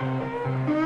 Música